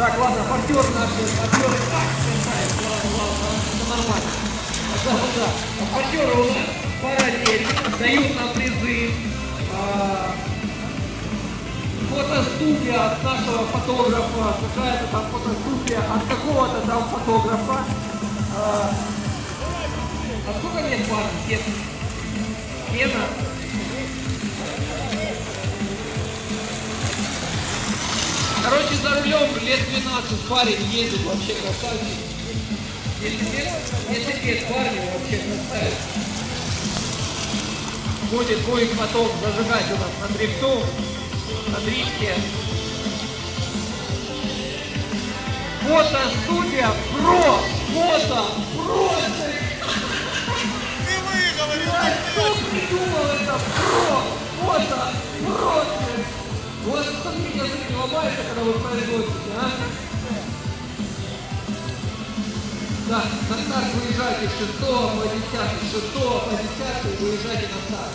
Так, ладно, партнер наши, партнеры. Красавец, ладно, ладно, это нормально. Да, да. Партнеры у нас параллельно дают нам призы. А, Фотостудия от нашего фотографа, какая-то там фотостудия от какого-то там фотографа. А, а сколько лет парню? Лет? Лена? Короче, за рулем лет 12 парень ездит, вообще красавчик. 10 лет? 10 лет парню вообще красавец. Будет, будет потом зажигать у нас на дрифту, на дрифте. Фотостудия ПРО! Фото! Просто! Ломается, когда вы производите, а? Да, на старт выезжайте с 6 по 10, с 6 по 10 выезжайте на старт.